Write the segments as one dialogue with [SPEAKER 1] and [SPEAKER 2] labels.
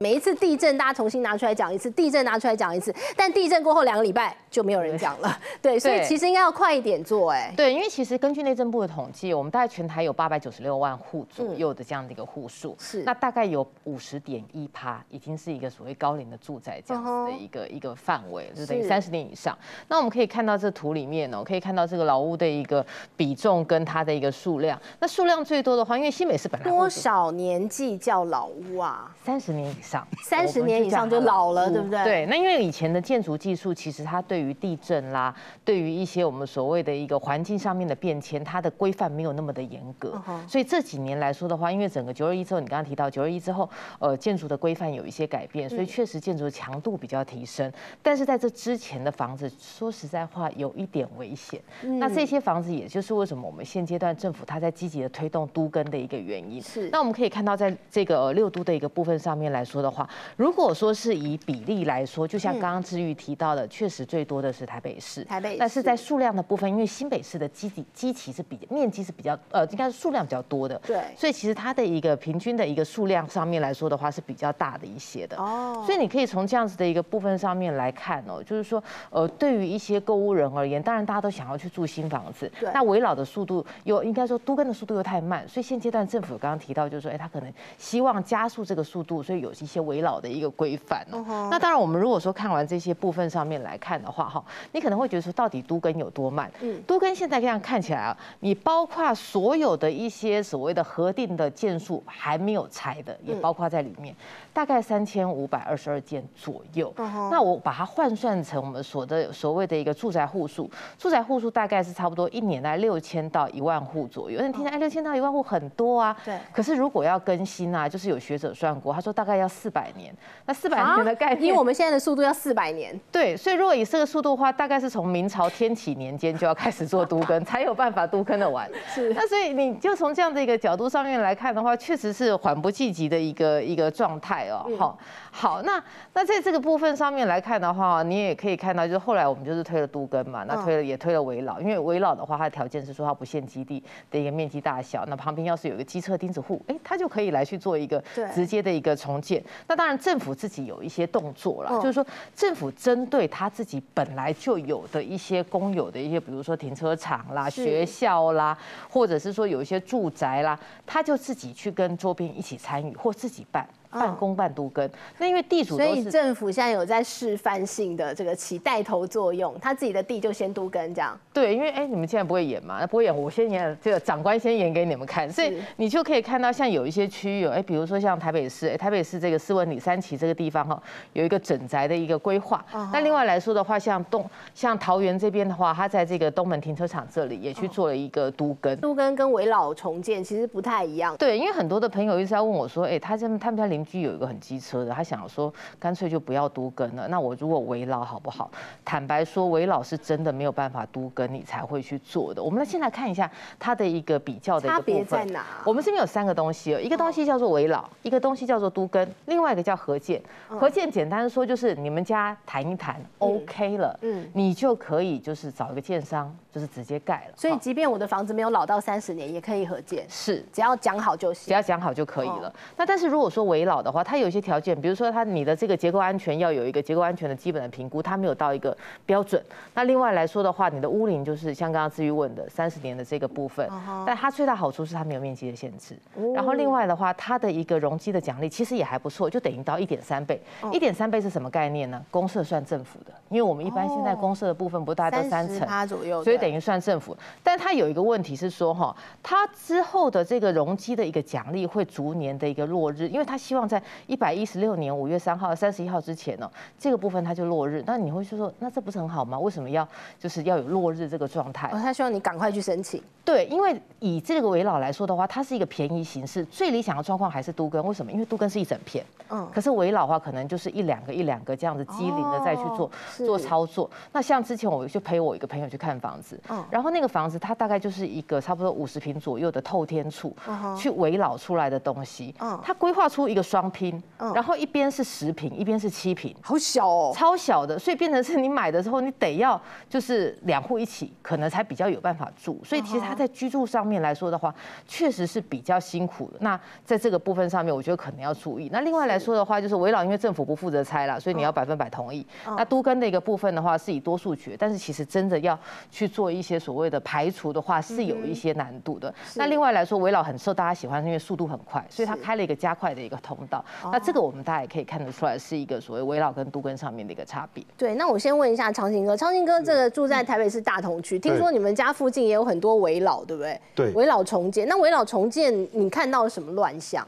[SPEAKER 1] 每一次地震，大家重新拿出来讲一次；地震拿出来讲一次，但地震过后两个礼拜就没有人讲了。对，所以其实应该要快一点做。哎，
[SPEAKER 2] 对，因为其实根据内政部的统计，我们大概全台有八百九十六万户左右的这样的一个户数，
[SPEAKER 1] 是
[SPEAKER 2] 那大概有五十点一趴已经是一个所谓高龄的住宅这样子的一个一个范围，就等于三十年以上。那我们可以看到这图里面哦，可以看到这个老屋的一个比重跟它的一个数量。那数量最多的话，因为新北市本来
[SPEAKER 1] 多少年纪叫老屋啊？
[SPEAKER 2] 三十年以上，
[SPEAKER 1] 三十。年以上就老了，对不对？
[SPEAKER 2] 对，那因为以前的建筑技术，其实它对于地震啦，对于一些我们所谓的一个环境上面的变迁，它的规范没有那么的严格。所以这几年来说的话，因为整个九二一之后，你刚刚提到九二一之后，呃，建筑的规范有一些改变，所以确实建筑的强度比较提升。但是在这之前的房子，说实在话，有一点危险。那这些房子，也就是为什么我们现阶段政府它在积极的推动都根的一个原因。
[SPEAKER 1] 是。
[SPEAKER 2] 那我们可以看到，在这个六都的一个部分上面来说的话，如如果说是以比例来说，就像刚刚志玉提到的，确实最多的是台北市。
[SPEAKER 1] 台北，
[SPEAKER 2] 但是在数量的部分，因为新北市的基底基期是比面积是比较呃，应该是数量比较多的。
[SPEAKER 1] 对。
[SPEAKER 2] 所以其实它的一个平均的一个数量上面来说的话，是比较大的一些的。哦。所以你可以从这样子的一个部分上面来看哦，就是说呃，对于一些购物人而言，当然大家都想要去住新房子。
[SPEAKER 1] 对。
[SPEAKER 2] 那围老的速度又应该说都跟的速度又太慢，所以现阶段政府刚刚提到就是说，哎，他可能希望加速这个速度，所以有一些围老的一个规范哦。那当然，我们如果说看完这些部分上面来看的话，哈，你可能会觉得说，到底都根有多慢？嗯，都根现在这样看起来啊，你包括所有的一些所谓的核定的件数还没有拆的，也包括在里面，大概三千五百二十二件左右。那我把它换算成我们所的所谓的一个住宅户数，住宅户数大概是差不多一年来六千到一万户左右。那你听起来六千到一万户很多啊。
[SPEAKER 1] 对。
[SPEAKER 2] 可是如果要更新啊，就是有学者算过，他说大概要四百年。那四百年的。概
[SPEAKER 1] 念，以我们现在的速度要四百年。
[SPEAKER 2] 对，所以如果以这个速度的话，大概是从明朝天启年间就要开始做都根，才有办法都根的完。
[SPEAKER 1] 是。
[SPEAKER 2] 那所以你就从这样的一个角度上面来看的话，确实是缓不济急的一个一个状态哦。好，好，那那在这个部分上面来看的话，你也可以看到，就是后来我们就是推了都根嘛，那推了也推了围老，因为围老的话，它的条件是说它不限基地的一个面积大小，那旁边要是有一个机车钉子户，哎，它就可以来去做一个直接的一个重建。那当然政府自己有一些动作了。就是说，政府针对他自己本来就有的一些公有的一些，比如说停车场啦、学校啦，或者是说有一些住宅啦，他就自己去跟周边一起参与或自己办。半公半都跟，那因为地主，
[SPEAKER 1] 所以政府现在有在示范性的这个起带头作用，他自己的地就先都跟这样。
[SPEAKER 2] 对，因为哎，你们现在不会演嘛？那不会演，我先演，这个长官先演给你们看，所以你就可以看到，像有一些区域，哎，比如说像台北市，哎，台北市这个斯文里三期这个地方哈，有一个整宅的一个规划。那另外来说的话，像东像桃园这边的话，它在这个东门停车场这里也去做了一个都跟。
[SPEAKER 1] 都跟跟围老重建其实不太一样。
[SPEAKER 2] 对，因为很多的朋友一直在问我说，哎，他这他们家邻居有一个很机车的，他想说干脆就不要都跟了。那我如果围老好不好？坦白说，围老是真的没有办法都跟，你才会去做的。我们来先来看一下它的一个比较的一个部分。
[SPEAKER 1] 在哪？
[SPEAKER 2] 我们这边有三个东西哦，一个东西叫做围老，一个东西叫做都根，另外一个叫合建。合建简单说就是你们家谈一谈，OK 了，嗯，你就可以就是找一个建商，就是直接盖了。
[SPEAKER 1] 所以即便我的房子没有老到三十年，也可以合建，
[SPEAKER 2] 是
[SPEAKER 1] 只要讲好就行，
[SPEAKER 2] 只要讲好就可以了。那但是如果说围老的话，它有一些条件，比如说它你的这个结构安全要有一个结构安全的基本的评估，它没有到一个标准。那另外来说的话，你的屋龄就是像刚刚志宇问的三十年的这个部分，但它最大好处是它没有面积的限制。然后另外的话，它的一个容积的奖励其实也还不错，就等于到一点三倍。一点三倍是什么概念呢？公社算政府的，因为我们一般现在公社的部分不大概都三层
[SPEAKER 1] 左右，
[SPEAKER 2] 所以等于算政府。但它有一个问题是说哈，它之后的这个容积的一个奖励会逐年的一个落日，因为它希望在一百一十六年五月三号、三十一号之前呢，这个部分它就落日。那你会说说，那这不是很好吗？为什么要就是要有落日这个状态？
[SPEAKER 1] 他希望你赶快去申请。
[SPEAKER 2] 对，因为以这个为老来说的话，它是一个便宜形式，最理想的状况还是都根。为什么？因为都根是一整片，嗯，可是围老的话，可能就是一两个、一两个这样子机灵的再去做做操作。那像之前我就陪我一个朋友去看房子，嗯，然后那个房子它大概就是一个差不多五十平左右的透天处，去围老出来的东西，嗯，它规划出一个双拼，然后一边是十平，一边是七平，
[SPEAKER 1] 好小哦，
[SPEAKER 2] 超小的，所以变成是你买的时候，你得要就是两户一起，可能才比较有办法住。所以其实他在居住上面来说的话，确实是比较辛苦的。那在这个部分上面，我觉得可能要注意。那另外来说的话，就是围绕因为政府不负责拆了，所以你要百分百同意。那都跟的一个部分的话，是以多数决，但是其实真的要去做一些所谓的排除的话，是有一些难度的。那另外来说，围绕很受大家喜欢，因为速度很快，所以他开了一个加快的一个通道。那这个我们大家也可以看得出来，是一个所谓围绕跟都跟上面的一个差别。
[SPEAKER 1] 对，那我先问一下长兴哥，长兴哥这个住在台北市大同区，听说你们家附近也有很多围老，对不对？
[SPEAKER 3] 对，
[SPEAKER 1] 围老重建。那围老重建，你看到什么乱象？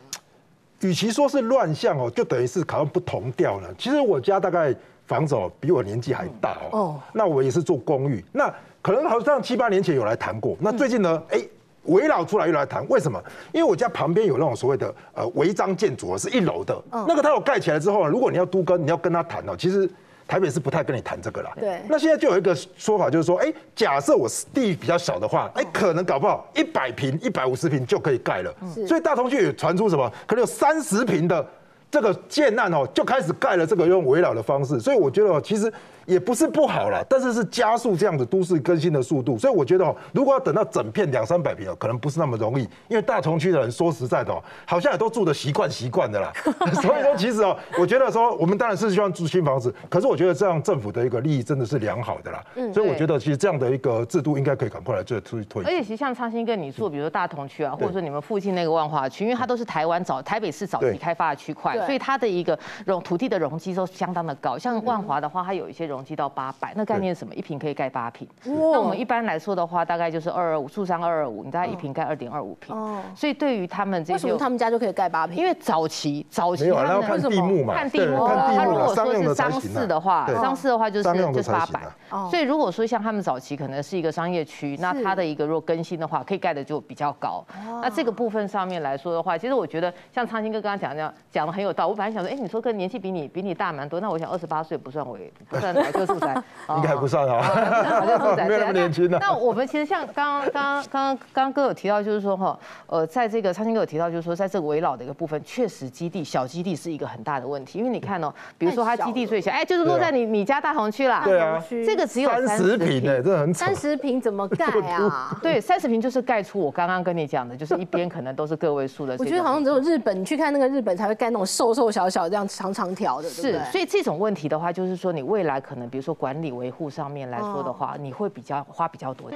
[SPEAKER 3] 与其说是乱象哦，就等于是好像不同调了。其实我家大概房子哦比我年纪还大哦，那我也是住公寓，那可能好像七八年前有来谈过，那最近呢，哎。围绕出来又来谈，为什么？因为我家旁边有那种所谓的呃违章建筑，是一楼的，那个它有盖起来之后，如果你要都跟你要跟他谈哦，其实台北是不太跟你谈这个啦。
[SPEAKER 1] 对。
[SPEAKER 3] 那现在就有一个说法，就是说，哎，假设我地比较小的话，哎，可能搞不好一百平、一百五十平就可以盖了。所以大同区也传出什么，可能有三十平的这个建案哦，就开始盖了这个用围绕的方式。所以我觉得其实。也不是不好了，但是是加速这样子都市更新的速度，所以我觉得哦，如果要等到整片两三百平哦，可能不是那么容易，因为大同区的人说实在的哦，好像也都住的习惯习惯的啦，所以说其实哦，我觉得说我们当然是希望住新房子，可是我觉得这样政府的一个利益真的是良好的啦，嗯，所以我觉得其实这样的一个制度应该可以赶快来做推。推。
[SPEAKER 2] 而且其实像昌兴跟你住，比如说大同区啊，或者说你们附近那个万华区，因为它都是台湾早台北市早期开发的区块，所以它的一个容土地的容积都相当的高，像万华的话，它有一些容积到八百。那概念是什么？一瓶可以盖八瓶。那我们一般来说的话，大概就是二二五，住商二二五，你大概一瓶盖二点二五瓶。哦。所以对于他们这些，为
[SPEAKER 1] 什么他们家就可以盖八瓶？
[SPEAKER 2] 因为早期早期他
[SPEAKER 3] 们看地目嘛，
[SPEAKER 2] 看地目。他如果说是商事的话，商事的话就是就是八百。所以如果说像他们早期可能是一个商业区，那它的一个若更新的话，可以盖的就比较高。那这个部分上面来说的话，其实我觉得像昌兴哥刚刚讲这样讲的很有道。我本来想说，哎，你说跟年纪比你比你大蛮多，那我想二十八岁不算为不算 老旧住宅。
[SPEAKER 3] 应该不算啊，没有那么年轻的。
[SPEAKER 2] 那我们其实像刚刚刚刚刚刚哥有提到，就是说哈，呃，在这个昌兴哥有提到，就是说在这个围绕的一个部分，确实基地小基地是一个很大的问题。因为你看哦，比如说它基地最小，哎，就是落在你你家大同区啦。
[SPEAKER 3] 对啊，
[SPEAKER 2] 这个只有
[SPEAKER 3] 三十平哎，这很
[SPEAKER 1] 三十平怎么盖啊？
[SPEAKER 2] 对，三十平就是盖出我刚刚跟你讲的，就是一边可能都是个位数的。
[SPEAKER 1] 我觉得好像只有日本，你去看那个日本才会盖那种瘦瘦小小这样长长条的。
[SPEAKER 2] 是，所以这种问题的话，就是说你未来可能比如说管理维护上面来。来说的话，你会比较花比较多。